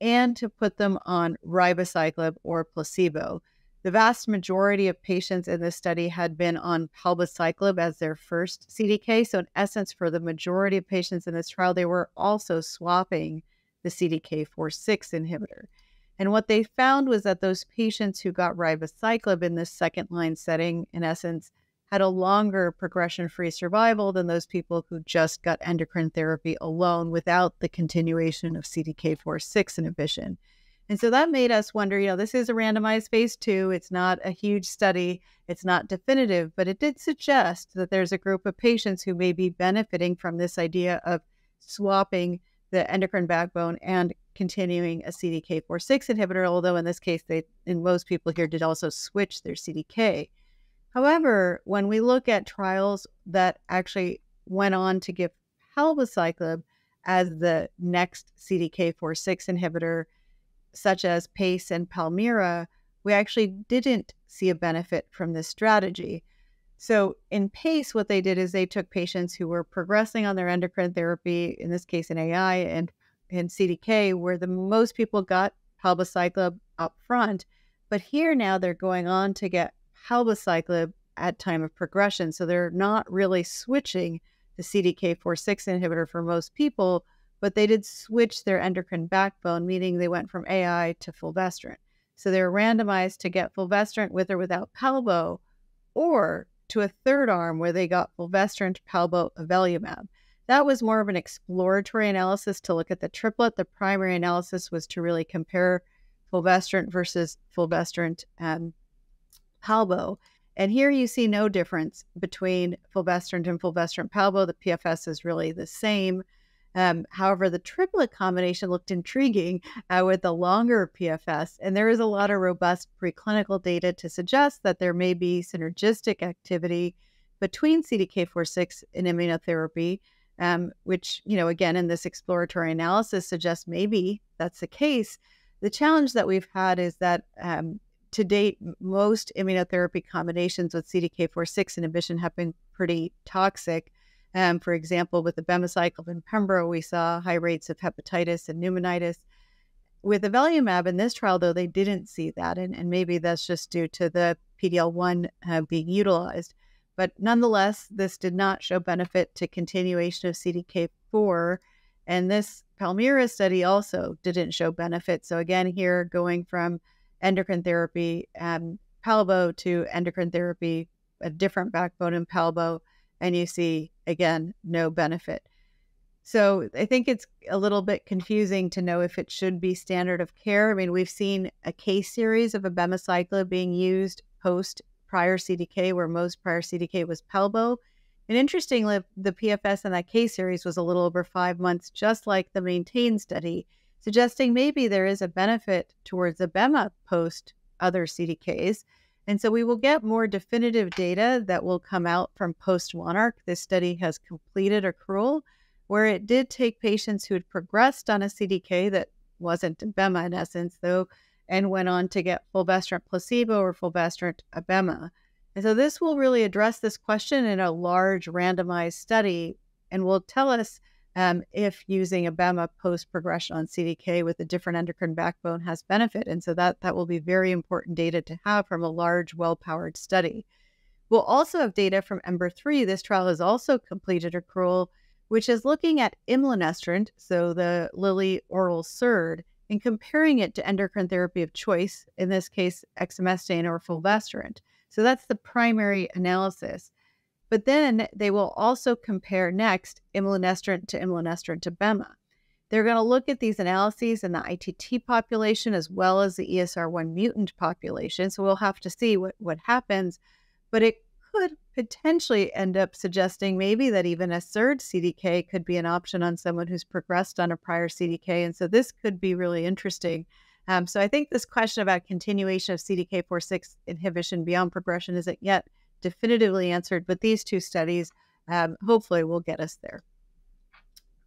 and to put them on ribociclib or placebo. The vast majority of patients in this study had been on palbociclib as their first CDK. So, in essence, for the majority of patients in this trial, they were also swapping the CDK4/6 inhibitor. And what they found was that those patients who got ribociclib in this second line setting, in essence, had a longer progression free survival than those people who just got endocrine therapy alone without the continuation of CDK4/6 inhibition. And so that made us wonder, you know, this is a randomized phase two. It's not a huge study, it's not definitive, but it did suggest that there's a group of patients who may be benefiting from this idea of swapping the endocrine backbone and continuing a CDK4/6 inhibitor, although in this case, they in most people here did also switch their CDK. However, when we look at trials that actually went on to give palbociclib as the next CDK4/6 inhibitor, such as PACE and PALMIRA, we actually didn't see a benefit from this strategy. So in PACE, what they did is they took patients who were progressing on their endocrine therapy, in this case in AI and in CDK, where the most people got palbociclib up front. But here now they're going on to get palbociclib at time of progression. So they're not really switching the CDK4/6 inhibitor for most people, but they did switch their endocrine backbone, meaning they went from AI to fulvestrant. So they were randomized to get fulvestrant with or without palbo, or to a third arm where they got fulvestrant, palbo, avelumab. That was more of an exploratory analysis to look at the triplet. The primary analysis was to really compare fulvestrant versus fulvestrant and palbo. And here you see no difference between fulvestrant and fulvestrant palbo. The PFS is really the same. Um, however, the triplet combination looked intriguing uh, with the longer PFS, and there is a lot of robust preclinical data to suggest that there may be synergistic activity between CDK4/6 and immunotherapy, um, which, you know, again, in this exploratory analysis suggests maybe that's the case. The challenge that we've had is that um, to date, most immunotherapy combinations with CDK4/6 inhibition have been pretty toxic. Um, for example, with the abemaciclib and pembro, we saw high rates of hepatitis and pneumonitis. With the avelumab in this trial, though, they didn't see that, and, and maybe that's just due to the PD-L1 uh, being utilized. But nonetheless, this did not show benefit to continuation of CDK4, and this PALMIRA study also didn't show benefit. So again, here going from endocrine therapy, um, Palbo to endocrine therapy, a different backbone in Palbo, and you see again no benefit. So I think it's a little bit confusing to know if it should be standard of care. I mean, we've seen a case series of abemaciclib being used post prior CDK, where most prior CDK was Palbo. And interestingly, the PFS in that case series was a little over five months, just like the maintain study, suggesting maybe there is a benefit towards abema post other CDKs. And so we will get more definitive data that will come out from post Monarch. This study has completed accrual where it did take patients who had progressed on a CDK that wasn't abema in essence, though, and went on to get fulvestrant placebo or fulvestrant abema. And so this will really address this question in a large randomized study and will tell us um, if using abema post progression on CDK with a different endocrine backbone has benefit. And so that, that will be very important data to have from a large, well powered study. We'll also have data from EMBER 3. This trial has also completed accrual, which is looking at imlunestrant, so the Lilly oral SERD, and comparing it to endocrine therapy of choice, in this case, exemestane or fulvestrant. So that's the primary analysis. But then they will also compare next imlunestrant to imlunestrant to BEMA. They're going to look at these analyses in the ITT population as well as the ESR1 mutant population. So we'll have to see what, what happens. But it could potentially end up suggesting maybe that even a third CDK could be an option on someone who's progressed on a prior CDK. And so this could be really interesting. Um, so I think this question about continuation of CDK4/6 inhibition beyond progression isn't yet definitively answered, but these two studies um, hopefully will get us there.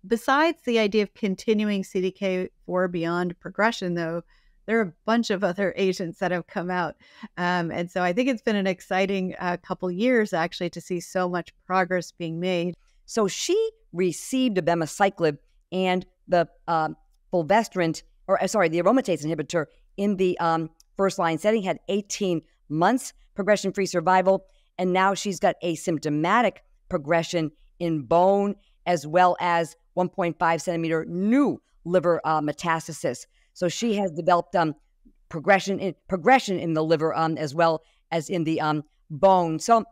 Besides the idea of continuing CDK4 beyond progression, though, there are a bunch of other <laughs> agents that have come out. Um, and so I think it's been an exciting uh, couple years actually to see so much progress being made. So she received abemaciclib and the uh, fulvestrant, or uh, sorry, the aromatase inhibitor in the um, first line setting, had 18 months progression free survival. And now she's got asymptomatic progression in bone as well as 1.5 centimeter new liver uh, metastasis. So she has developed um, progression in progression in the liver um, as well as in the um, bone. So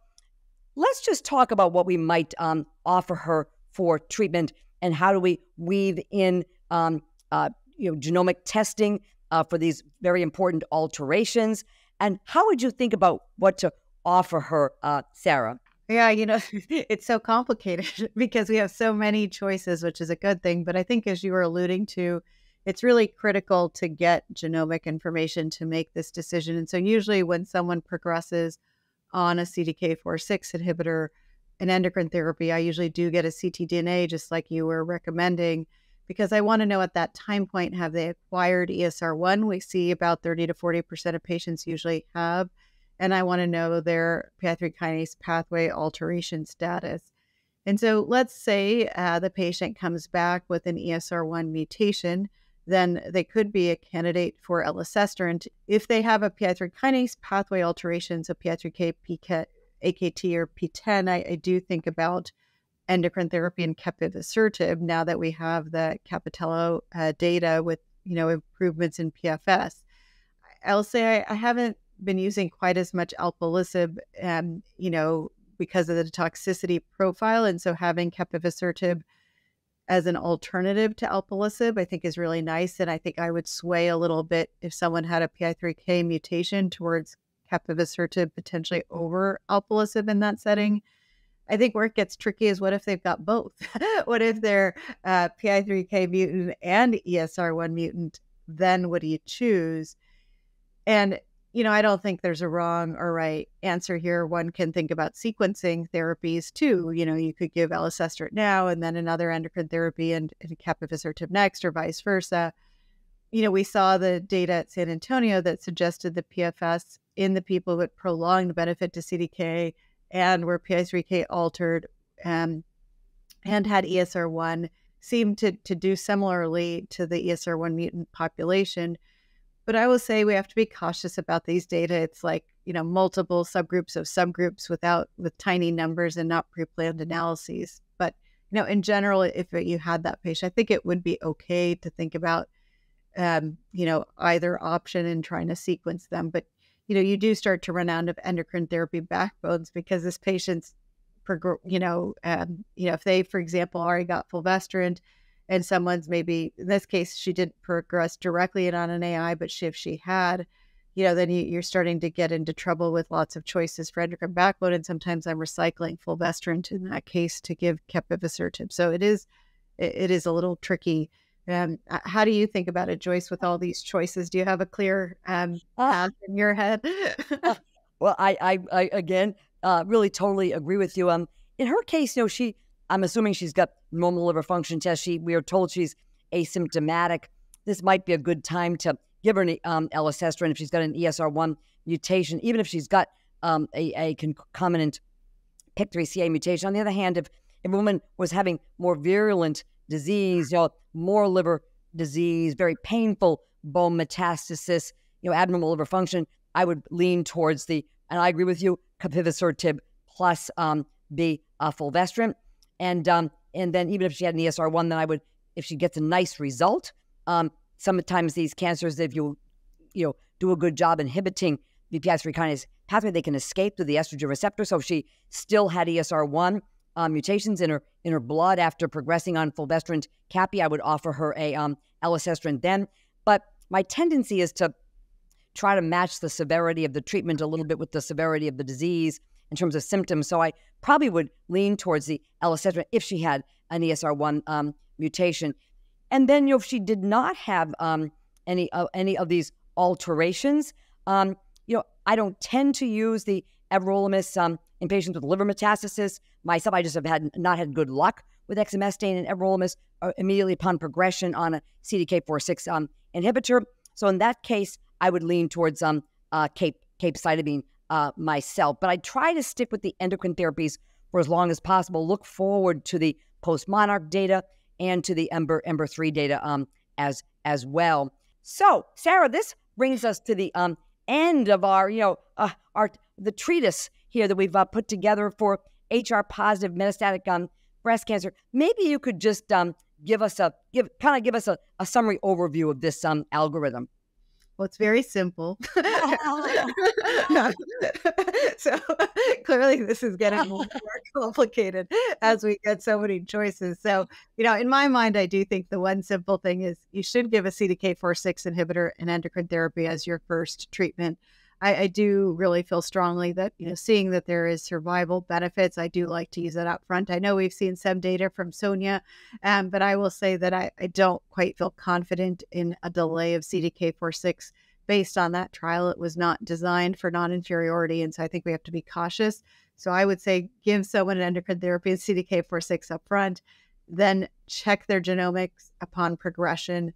let's just talk about what we might um, offer her for treatment and how do we weave in um, uh, you know genomic testing uh, for these very important alterations and how would you think about what to offer her, uh, Sara? Yeah, you know, <laughs> it's so complicated <laughs> because we have so many choices, which is a good thing. But I think, as you were alluding to, it's really critical to get genomic information to make this decision. And so, usually, when someone progresses on a CDK4/6 inhibitor, an endocrine therapy, I usually do get a ctDNA, just like you were recommending, because I want to know at that time point have they acquired ESR1? We see about 30 to 40% of patients usually have and I want to know their PI3 kinase pathway alteration status. And so let's say uh, the patient comes back with an ESR1 mutation, then they could be a candidate for elacestrant. If they have a PI3 kinase pathway alteration, so PI3K, PK, AKT, or PTEN, I, I do think about endocrine therapy and capivasertib now that we have the Capitello uh, data with you know improvements in PFS. I'll say I, I haven't been using quite as much alpelisib, um, you know, because of the toxicity profile. And so having capivasertib as an alternative to alpelisib, I think is really nice. And I think I would sway a little bit if someone had a PI3K mutation towards capivasertib potentially over alpelisib in that setting. I think where it gets tricky is what if they've got both? <laughs> what if they're uh, PI3K mutant and ESR1 mutant? Then what do you choose? And you know, I don't think there's a wrong or right answer here. One can think about sequencing therapies too. You know, you could give elacestrant now and then another endocrine therapy and, and capivasertib next, or vice versa. You know, we saw the data at San Antonio that suggested the PFS in the people with prolonged benefit to CDK and were PI3K altered um, and had ESR1 seemed to, to do similarly to the ESR1 mutant population but I will say we have to be cautious about these data. It's like, you know, multiple subgroups of subgroups without with tiny numbers and not pre-planned analyses. But, you know, in general, if you had that patient, I think it would be okay to think about um, you know, either option and trying to sequence them. But, you know, you do start to run out of endocrine therapy backbones because this patient's, you know, um, you know, if they, for example, already got fulvestrant and someone's maybe in this case she didn't progress directly in on an AI, but she, if she had, you know, then you, are starting to get into trouble with lots of choices for endocrine backbone. And sometimes I'm recycling fulvestrant in that case to give capivasertib. So it is, it, it is a little tricky. Um, how do you think about it, Joyce, with all these choices? Do you have a clear um, uh, path in your head? uh, well, I, I, I again, uh, really totally agree with you. Um, in her case, you know, she I'm assuming she's got normal liver function tests. She we are told she's asymptomatic. This might be a good time to give her an um, elacestrant if she's got an ESR1 mutation, even if she's got um, a, a concomitant PIK3CA mutation. On the other hand, if, if a woman was having more virulent disease, you know, more liver disease, very painful bone metastasis, you know, abnormal liver function, I would lean towards the, and I agree with you, capivasertib plus um, the uh, fulvestrant. And um, and then even if she had an ESR one, then I would, if she gets a nice result, um, sometimes these cancers, if you you know do a good job inhibiting the PI3 kinase pathway, they can escape through the estrogen receptor. So if she still had ESR one, uh, mutations in her in her blood after progressing on fulvestrant capi, I would offer her a um, elacestrant then. But my tendency is to try to match the severity of the treatment a little bit with the severity of the disease in terms of symptoms. So I probably would lean towards the elacestrant if she had an ESR1 um, mutation. And then, you know, if she did not have um, any uh, any of these alterations, um, you know, I don't tend to use the everolimus um, in patients with liver metastasis. Myself, I just have had not had good luck with exemestane and everolimus uh, immediately upon progression on a CDK4/6 um, inhibitor. So in that case, I would lean towards um, uh, cape capecitabine uh, myself. But I try to stick with the endocrine therapies for as long as possible. Look forward to the post monarch data and to the Ember Ember three data um, as as well. So, Sara, this brings us to the um, end of our, you know, uh, our the treatise here that we've uh, put together for HR positive metastatic um, breast cancer. Maybe you could just um, give us a give kind of give us a, a summary overview of this um, algorithm. Well, it's very simple. <laughs> <laughs> <laughs> so clearly, this is getting more complicated as we get so many choices. So, you know, in my mind, I do think the one simple thing is you should give a CDK4/6 inhibitor and endocrine therapy as your first treatment. I, I, do really feel strongly that you know seeing that there is survival benefits i do like to use that up front. I know we've seen some data from sonia um, but i will say that I, I don't quite feel confident in a delay of cdk4-6 based on that trial. It was not designed for non-inferiority and so i think we have to be cautious. So i would say give someone an endocrine therapy and cdk4-6 up front then check their genomics upon progression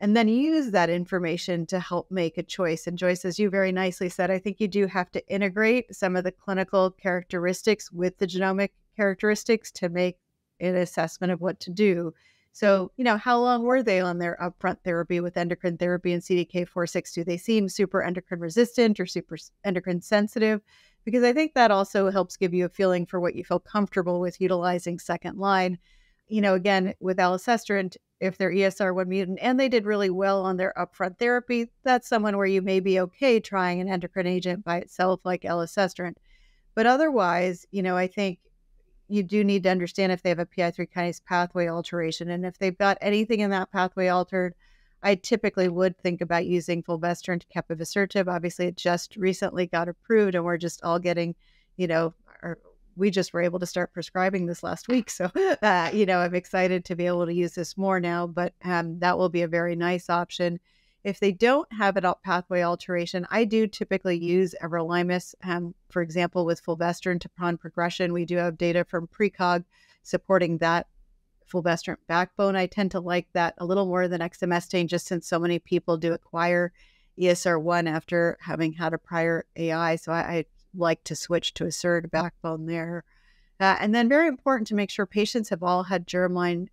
and then use that information to help make a choice. And Joyce, as you very nicely said, I think you do have to integrate some of the clinical characteristics with the genomic characteristics to make an assessment of what to do. So, you know, how long were they on their upfront therapy with endocrine therapy and CDK4/6? Do they seem super endocrine resistant or super endocrine sensitive? Because I think that also helps give you a feeling for what you feel comfortable with utilizing second line. You know, again, with elacestrant, if they're ESR1 mutant and they did really well on their upfront therapy, that's someone where you may be okay trying an endocrine agent by itself, like elacestrant. But otherwise, you know, I think you do need to understand if they have a PI3 kinase pathway alteration. And if they've got anything in that pathway altered, I typically would think about using fulvestrant capivasertib. Obviously, it just recently got approved, and we're just all getting, you know, our, we just were able to start prescribing this last week. So, <laughs> uh, you know, I'm excited to be able to use this more now, but um, that will be a very nice option. If they don't have an pathway alteration, I do typically use everolimus. Um, for example, with fulvestrant upon progression, we do have data from precog supporting that fulvestrant backbone. I tend to like that a little more than exemestane, just since so many people do acquire ESR1 after having had a prior AI. So I, I like to switch to a SERD backbone there. Uh, and then very important to make sure patients have all had germline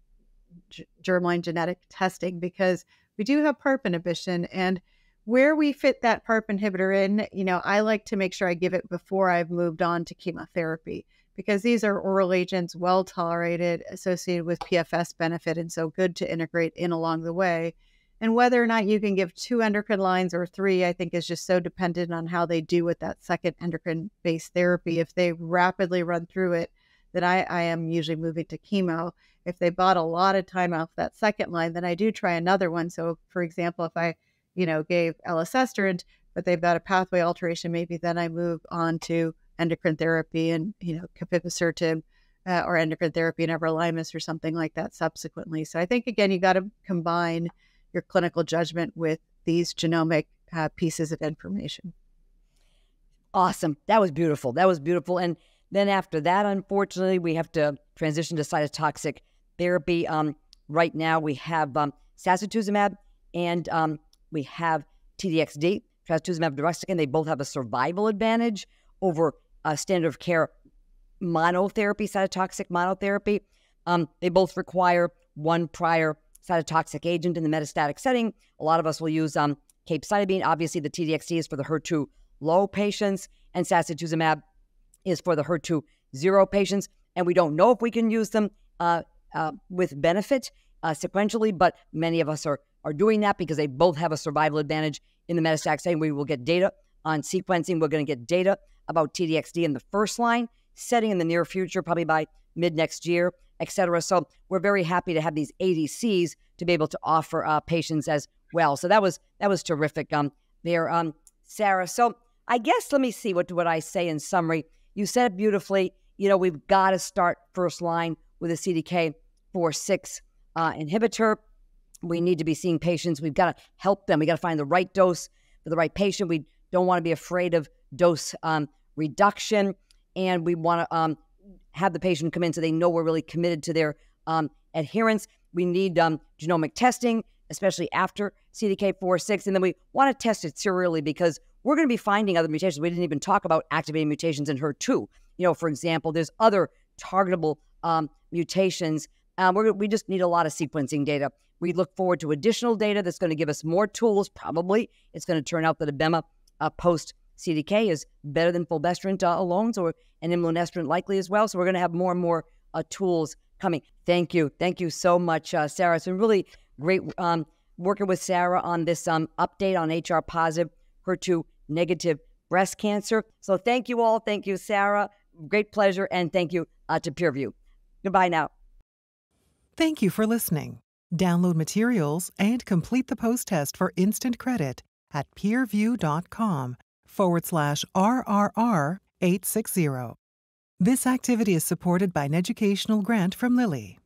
germline genetic testing because we do have PARP inhibition and where we fit that PARP inhibitor in, you know, I like to make sure I give it before I've moved on to chemotherapy because these are oral agents well tolerated, associated with PFS benefit, and so good to integrate in along the way. And whether or not you can give two endocrine lines or three, I think is just so dependent on how they do with that second endocrine based therapy. If they rapidly run through it, then I, I am usually moving to chemo. If they bought a lot of time off that second line, then I do try another one. So, for example, if I, you know, gave elacestrant, but they've got a pathway alteration, maybe then I move on to endocrine therapy and, you know, capivasertib uh, or endocrine therapy and everolimus or something like that subsequently. So I think, again, you got to combine your clinical judgment with these genomic uh, pieces of information. Awesome. That was beautiful. That was beautiful. And then after that, unfortunately, we have to transition to cytotoxic therapy. Um, right now, we have um, and um, we have TDXD, trastuzumab deruxtecan. They both have a survival advantage over uh, standard of care monotherapy, cytotoxic monotherapy. Um, they both require one prior cytotoxic agent in the metastatic setting. A lot of us will use um, capecitabine. Obviously, the TDXD is for the HER2 low patients, and sacituzumab is for the HER2 zero patients. And we don't know if we can use them uh, uh, with benefit uh, sequentially, but many of us are, are doing that because they both have a survival advantage in the metastatic setting. We will get data on sequencing. We're going to get data about TDXD in the first line setting in the near future, probably by mid next year, et cetera. So we're very happy to have these ADCs to be able to offer uh, patients as well. So that was that was terrific um, there, um, Sara. So I guess let me see what what I say in summary. You said it beautifully. You know, we've got to start first line with a CDK 4 6 uh, inhibitor. We need to be seeing patients. We've got to help them. We got to find the right dose for the right patient. We don't want to be afraid of dose um, reduction, and we want to um, have the patient come in so they know we're really committed to their um, adherence. We need um, genomic testing, especially after CDK4/6, and then we want to test it serially because we're going to be finding other mutations. We didn't even talk about activating mutations in HER2. You know, for example, there's other targetable um, mutations. Um, we just need a lot of sequencing data. We look forward to additional data that's going to give us more tools. Probably it's going to turn out that Abema uh, post CDK is better than fulvestrant uh, alone, so and imlunestrant likely as well. So we're going to have more and more uh, tools coming. Thank you, thank you so much, uh, Sara. It's been really great um, working with Sara on this um, update on HR positive, HER2 negative breast cancer. So thank you all. Thank you, Sara. Great pleasure, and thank you uh, to PeerView. Goodbye now. Thank you for listening. Download materials and complete the post test for instant credit at peerview.com forward slash RRR 860. This activity is supported by an educational grant from Lilly.